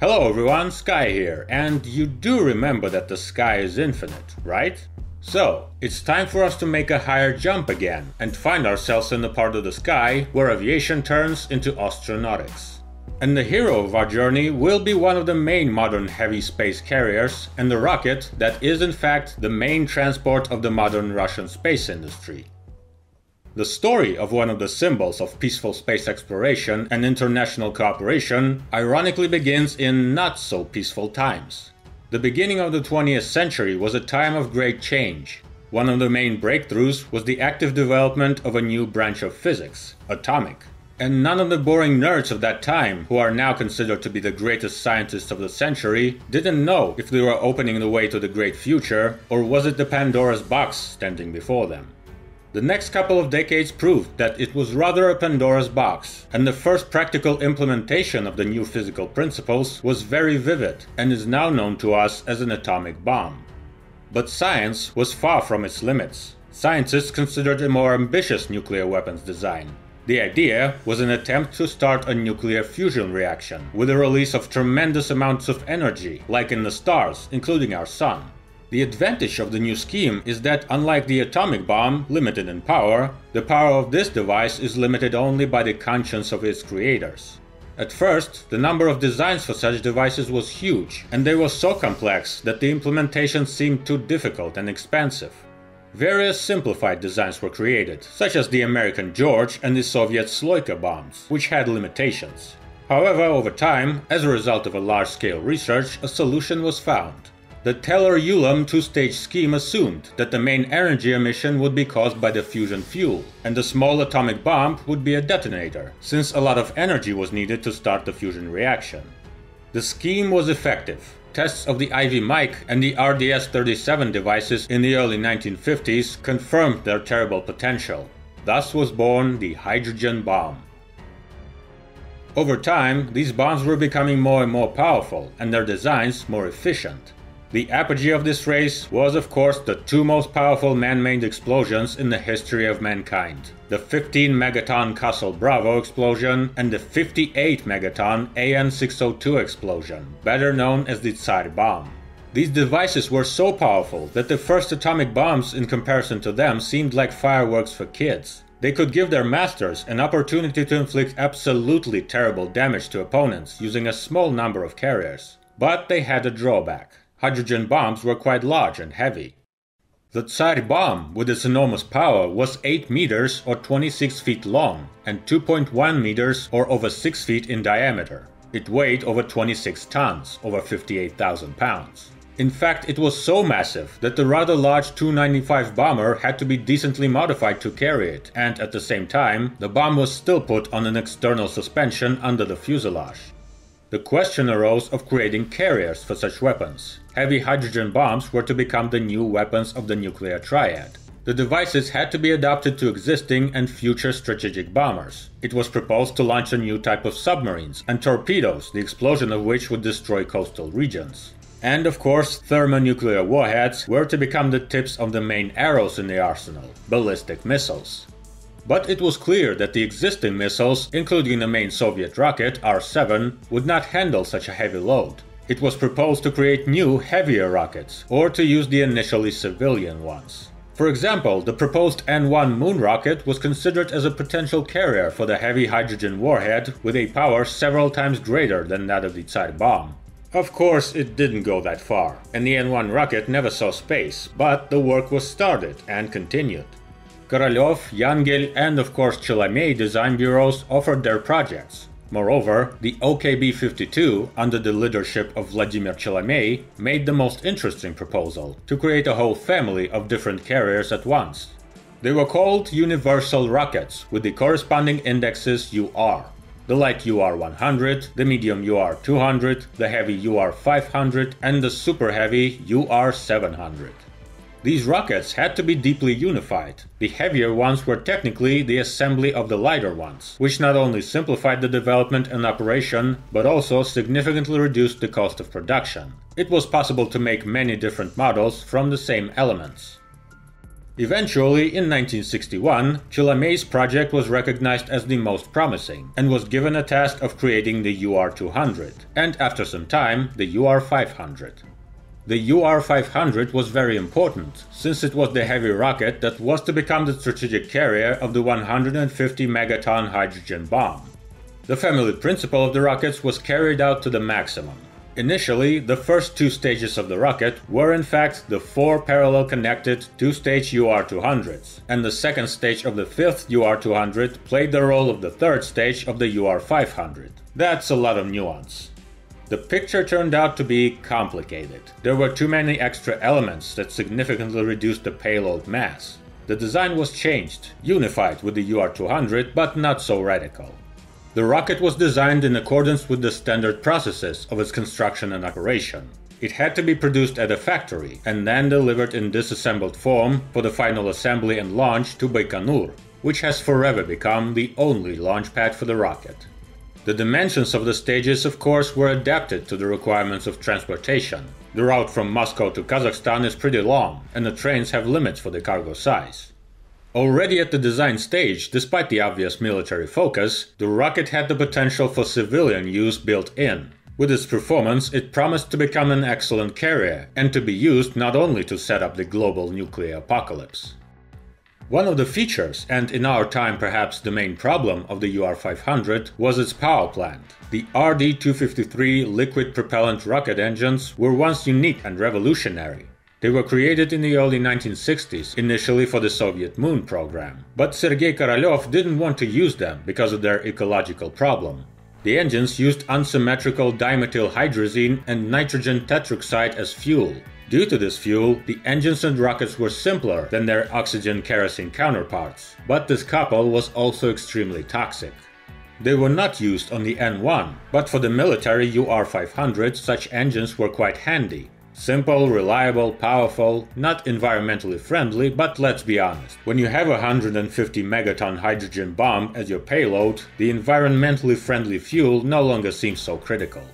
Hello everyone, Sky here, and you do remember that the sky is infinite, right? So, it's time for us to make a higher jump again and find ourselves in the part of the sky where aviation turns into astronautics. And the hero of our journey will be one of the main modern heavy space carriers and the rocket that is in fact the main transport of the modern Russian space industry. The story of one of the symbols of peaceful space exploration and international cooperation ironically begins in not so peaceful times. The beginning of the 20th century was a time of great change. One of the main breakthroughs was the active development of a new branch of physics, atomic. And none of the boring nerds of that time, who are now considered to be the greatest scientists of the century, didn't know if they were opening the way to the great future, or was it the Pandora's box standing before them. The next couple of decades proved that it was rather a Pandora's box, and the first practical implementation of the new physical principles was very vivid and is now known to us as an atomic bomb. But science was far from its limits. Scientists considered a more ambitious nuclear weapons design. The idea was an attempt to start a nuclear fusion reaction with the release of tremendous amounts of energy, like in the stars, including our sun. The advantage of the new scheme is that unlike the atomic bomb, limited in power, the power of this device is limited only by the conscience of its creators. At first, the number of designs for such devices was huge, and they were so complex that the implementation seemed too difficult and expensive. Various simplified designs were created, such as the American George and the Soviet Sloika bombs, which had limitations. However, over time, as a result of a large-scale research, a solution was found. The Teller-Ulam two-stage scheme assumed that the main energy emission would be caused by the fusion fuel, and the small atomic bomb would be a detonator, since a lot of energy was needed to start the fusion reaction. The scheme was effective. Tests of the Ivy Mike and the RDS-37 devices in the early 1950s confirmed their terrible potential. Thus was born the hydrogen bomb. Over time, these bombs were becoming more and more powerful and their designs more efficient. The apogee of this race was, of course, the two most powerful man-made explosions in the history of mankind. The 15 megaton Castle Bravo explosion and the 58 megaton AN602 explosion, better known as the Tsar bomb. These devices were so powerful that the first atomic bombs in comparison to them seemed like fireworks for kids. They could give their masters an opportunity to inflict absolutely terrible damage to opponents using a small number of carriers. But they had a drawback hydrogen bombs were quite large and heavy. The Tsar bomb, with its enormous power, was 8 meters or 26 feet long and 2.1 meters or over 6 feet in diameter. It weighed over 26 tons, over 58,000 pounds. In fact, it was so massive that the rather large Tu-95 bomber had to be decently modified to carry it, and at the same time, the bomb was still put on an external suspension under the fuselage. The question arose of creating carriers for such weapons. Heavy hydrogen bombs were to become the new weapons of the nuclear triad. The devices had to be adapted to existing and future strategic bombers. It was proposed to launch a new type of submarines and torpedoes, the explosion of which would destroy coastal regions. And of course, thermonuclear warheads were to become the tips of the main arrows in the arsenal ballistic missiles. But it was clear that the existing missiles, including the main Soviet rocket R-7, would not handle such a heavy load. It was proposed to create new, heavier rockets, or to use the initially civilian ones. For example, the proposed N-1 moon rocket was considered as a potential carrier for the heavy hydrogen warhead with a power several times greater than that of the Tsar bomb. Of course, it didn't go that far, and the N-1 rocket never saw space, but the work was started and continued. Korolev, Yangel, and of course Chelomey design bureaus offered their projects. Moreover, the OKB-52, under the leadership of Vladimir Chelomey, made the most interesting proposal, to create a whole family of different carriers at once. They were called universal rockets, with the corresponding indexes UR. The light UR100, the medium UR200, the heavy UR500, and the super heavy UR700. These rockets had to be deeply unified. The heavier ones were technically the assembly of the lighter ones, which not only simplified the development and operation, but also significantly reduced the cost of production. It was possible to make many different models from the same elements. Eventually, in 1961, Chelomey's project was recognized as the most promising and was given a task of creating the UR-200, and after some time, the UR-500. The UR-500 was very important, since it was the heavy rocket that was to become the strategic carrier of the 150 megaton hydrogen bomb. The family principle of the rockets was carried out to the maximum. Initially, the first two stages of the rocket were in fact the four parallel connected two-stage UR-200s, and the second stage of the fifth UR-200 played the role of the third stage of the UR-500. That's a lot of nuance. The picture turned out to be complicated. There were too many extra elements that significantly reduced the payload mass. The design was changed, unified with the UR-200, but not so radical. The rocket was designed in accordance with the standard processes of its construction and operation. It had to be produced at a factory and then delivered in disassembled form for the final assembly and launch to Baikonur, which has forever become the only launch pad for the rocket. The dimensions of the stages, of course, were adapted to the requirements of transportation. The route from Moscow to Kazakhstan is pretty long, and the trains have limits for the cargo size. Already at the design stage, despite the obvious military focus, the rocket had the potential for civilian use built in. With its performance, it promised to become an excellent carrier, and to be used not only to set up the global nuclear apocalypse. One of the features, and in our time perhaps the main problem of the UR500, was its power plant. The RD-253 liquid propellant rocket engines were once unique and revolutionary. They were created in the early 1960s, initially for the Soviet Moon program. But Sergei Korolev didn't want to use them because of their ecological problem. The engines used unsymmetrical dimethylhydrazine and nitrogen tetroxide as fuel. Due to this fuel, the engines and rockets were simpler than their oxygen kerosene counterparts, but this couple was also extremely toxic. They were not used on the N1, but for the military UR500 such engines were quite handy, Simple, reliable, powerful, not environmentally friendly, but let's be honest. When you have a 150 megaton hydrogen bomb as your payload, the environmentally friendly fuel no longer seems so critical.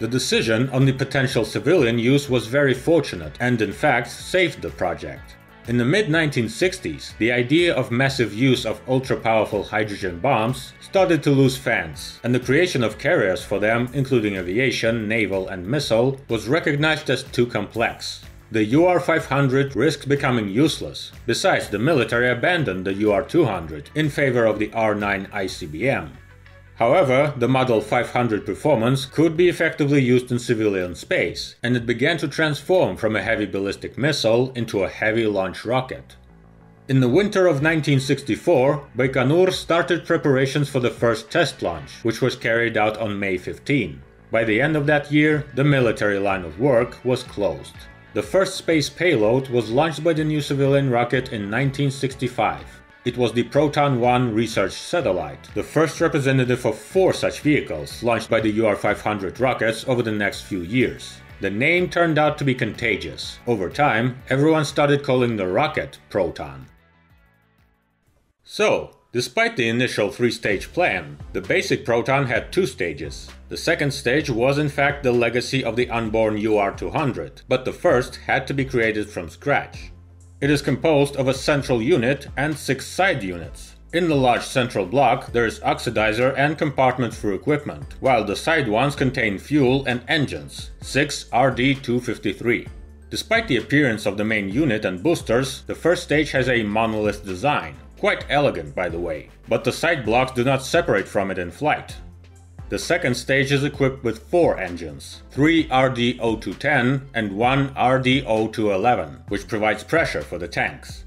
The decision on the potential civilian use was very fortunate and in fact saved the project. In the mid 1960s, the idea of massive use of ultra powerful hydrogen bombs started to lose fans, and the creation of carriers for them, including aviation, naval, and missile, was recognized as too complex. The UR 500 risked becoming useless. Besides, the military abandoned the UR 200 in favor of the R 9 ICBM. However, the Model 500 performance could be effectively used in civilian space, and it began to transform from a heavy ballistic missile into a heavy launch rocket. In the winter of 1964, Baikonur started preparations for the first test launch, which was carried out on May 15. By the end of that year, the military line of work was closed. The first space payload was launched by the new civilian rocket in 1965. It was the Proton 1 research satellite, the first representative of four such vehicles launched by the UR 500 rockets over the next few years. The name turned out to be contagious. Over time, everyone started calling the rocket Proton. So, despite the initial three stage plan, the basic Proton had two stages. The second stage was in fact the legacy of the unborn UR 200, but the first had to be created from scratch. It is composed of a central unit and six side units. In the large central block, there is oxidizer and compartments for equipment, while the side ones contain fuel and engines, 6 RD-253. Despite the appearance of the main unit and boosters, the first stage has a monolith design. Quite elegant, by the way, but the side blocks do not separate from it in flight. The second stage is equipped with four engines, three RD-0210 and one RD-0211, which provides pressure for the tanks.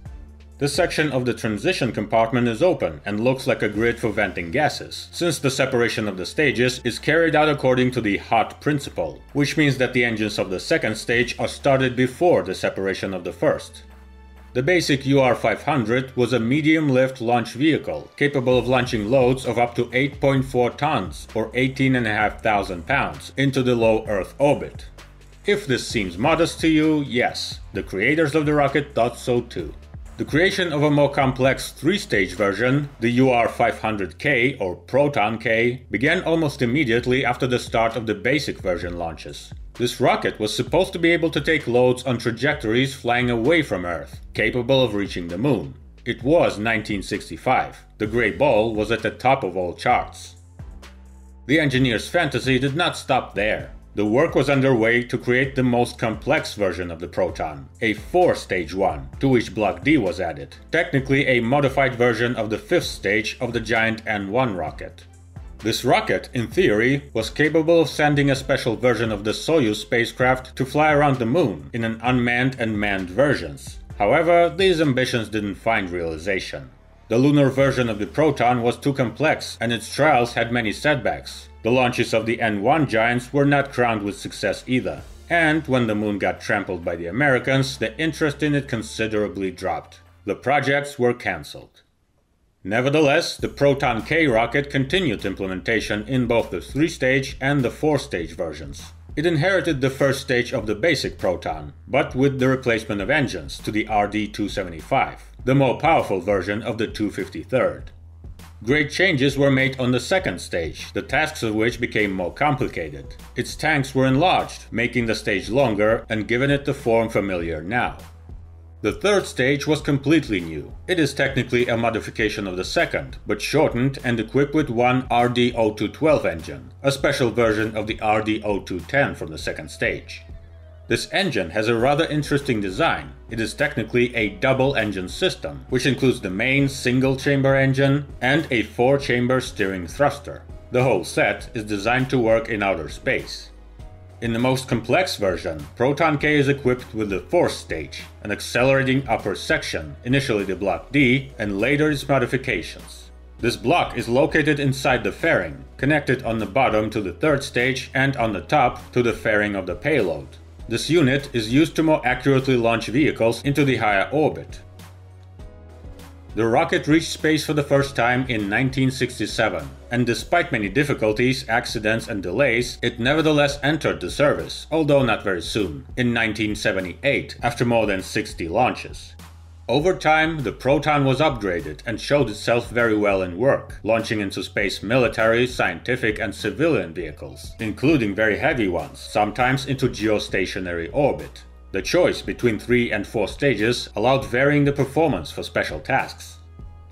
This section of the transition compartment is open and looks like a grid for venting gases, since the separation of the stages is carried out according to the hot principle, which means that the engines of the second stage are started before the separation of the first. The basic UR500 was a medium-lift launch vehicle, capable of launching loads of up to 8.4 tons or 18,500 pounds into the low Earth orbit. If this seems modest to you, yes, the creators of the rocket thought so too. The creation of a more complex three-stage version, the UR500K or Proton K, began almost immediately after the start of the basic version launches. This rocket was supposed to be able to take loads on trajectories flying away from Earth, capable of reaching the moon. It was 1965. The gray ball was at the top of all charts. The engineer's fantasy did not stop there. The work was underway to create the most complex version of the Proton, a four-stage one, to which Block D was added, technically a modified version of the fifth stage of the giant N-1 rocket. This rocket, in theory, was capable of sending a special version of the Soyuz spacecraft to fly around the moon in an unmanned and manned versions. However, these ambitions didn't find realization. The lunar version of the Proton was too complex and its trials had many setbacks. The launches of the N1 giants were not crowned with success either. And when the moon got trampled by the Americans, the interest in it considerably dropped. The projects were cancelled. Nevertheless, the Proton K rocket continued implementation in both the 3 stage and the 4 stage versions. It inherited the first stage of the basic Proton, but with the replacement of engines to the RD 275 the more powerful version of the 253rd. Great changes were made on the second stage, the tasks of which became more complicated. Its tanks were enlarged, making the stage longer and giving it the form familiar now. The third stage was completely new. It is technically a modification of the second, but shortened and equipped with one RD0212 engine, a special version of the RD0210 from the second stage. This engine has a rather interesting design. It is technically a double engine system, which includes the main single chamber engine and a four chamber steering thruster. The whole set is designed to work in outer space. In the most complex version, Proton K is equipped with the fourth stage, an accelerating upper section, initially the Block D, and later its modifications. This block is located inside the fairing, connected on the bottom to the third stage and on the top to the fairing of the payload. This unit is used to more accurately launch vehicles into the higher orbit. The rocket reached space for the first time in 1967, and despite many difficulties, accidents, and delays, it nevertheless entered the service, although not very soon, in 1978, after more than 60 launches. Over time, the Proton was upgraded and showed itself very well in work, launching into space military, scientific, and civilian vehicles, including very heavy ones, sometimes into geostationary orbit. The choice between three and four stages allowed varying the performance for special tasks.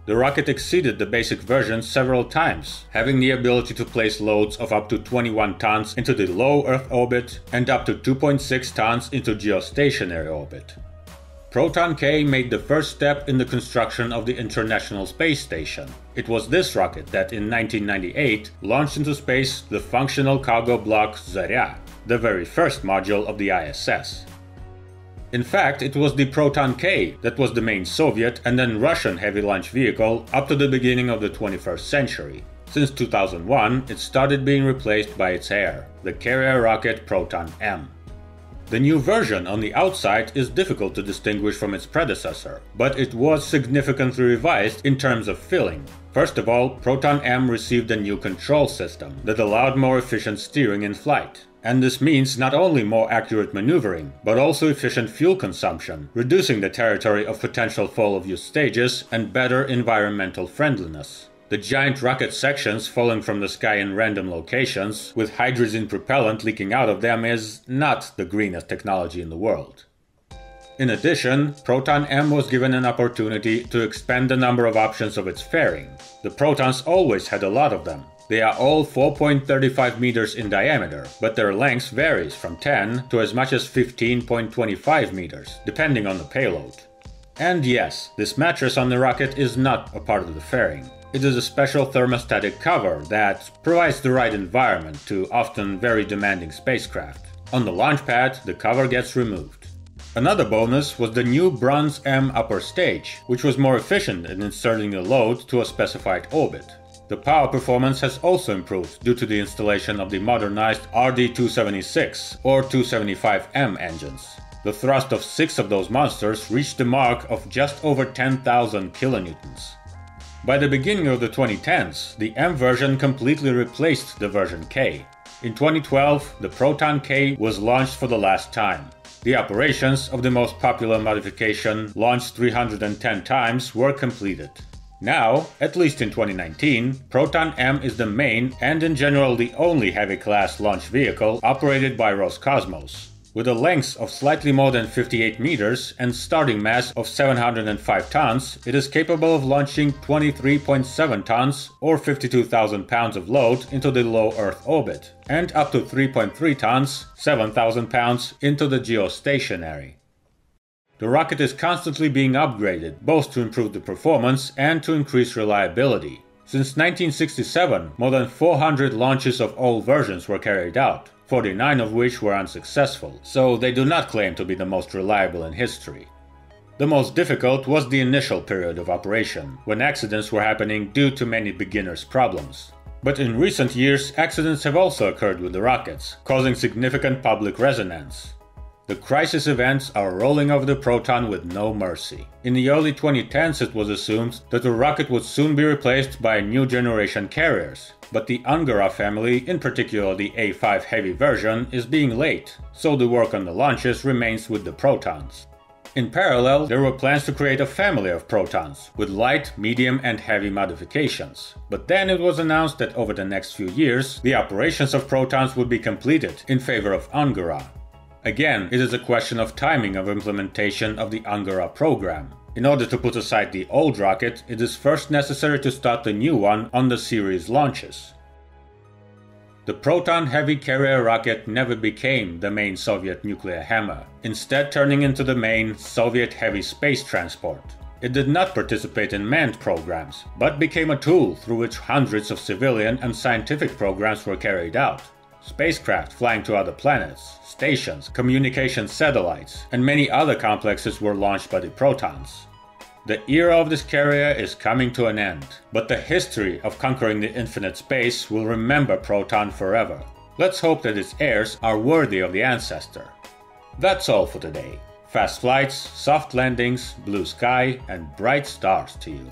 The rocket exceeded the basic version several times, having the ability to place loads of up to 21 tons into the low Earth orbit and up to 2.6 tons into geostationary orbit. Proton K made the first step in the construction of the International Space Station. It was this rocket that in 1998 launched into space the functional cargo block Zarya, the very first module of the ISS. In fact, it was the Proton K that was the main Soviet and then Russian heavy launch vehicle up to the beginning of the 21st century. Since 2001, it started being replaced by its heir, the carrier rocket Proton M. The new version on the outside is difficult to distinguish from its predecessor, but it was significantly revised in terms of filling. First of all, Proton M received a new control system that allowed more efficient steering in flight. And this means not only more accurate maneuvering, but also efficient fuel consumption, reducing the territory of potential fall of use stages and better environmental friendliness. The giant rocket sections falling from the sky in random locations, with hydrogen propellant leaking out of them, is not the greenest technology in the world. In addition, Proton M was given an opportunity to expand the number of options of its fairing. The Protons always had a lot of them. They are all 4.35 meters in diameter, but their length varies from 10 to as much as 15.25 meters, depending on the payload. And yes, this mattress on the rocket is not a part of the fairing. It is a special thermostatic cover that provides the right environment to often very demanding spacecraft. On the launch pad, the cover gets removed. Another bonus was the new Briz M upper stage, which was more efficient in inserting the load to a specified orbit. The power performance has also improved due to the installation of the modernized RD276 or 275M engines. The thrust of six of those monsters reached the mark of just over 10,000 kilonewtons. By the beginning of the 2010s, the M version completely replaced the version K. In 2012, the Proton K was launched for the last time. The operations of the most popular modification, launched 310 times, were completed. Now, at least in 2019, Proton M is the main and in general the only heavy class launch vehicle operated by Roscosmos. With a length of slightly more than 58 meters and starting mass of 705 tons, it is capable of launching 23.7 tons or 52,000 pounds of load into the low Earth orbit, and up to 3.3 tons, 7,000 pounds, into the geostationary. The rocket is constantly being upgraded, both to improve the performance and to increase reliability. Since 1967, more than 400 launches of all versions were carried out, 49 of which were unsuccessful, so they do not claim to be the most reliable in history. The most difficult was the initial period of operation, when accidents were happening due to many beginners' problems. But in recent years, accidents have also occurred with the rockets, causing significant public resonance. The crisis events are rolling over the Proton with no mercy. In the early 2010s, it was assumed that the rocket would soon be replaced by new generation carriers. But the Angara family, in particular the A5 Heavy version, is being late, so the work on the launches remains with the Protons. In parallel, there were plans to create a family of Protons, with light, medium, and heavy modifications. But then it was announced that over the next few years, the operations of Protons would be completed in favor of Angara, Again, it is a question of timing of implementation of the Angara program. In order to put aside the old rocket, it is first necessary to start the new one on the series launches. The Proton heavy carrier rocket never became the main Soviet nuclear hammer, instead turning into the main Soviet heavy space transport. It did not participate in manned programs, but became a tool through which hundreds of civilian and scientific programs were carried out. Spacecraft flying to other planets, stations, communication satellites, and many other complexes were launched by the Protons. The era of this carrier is coming to an end, but the history of conquering the infinite space will remember Proton forever. Let's hope that its heirs are worthy of the ancestor. That's all for today. Fast flights, soft landings, blue sky, and bright stars to you.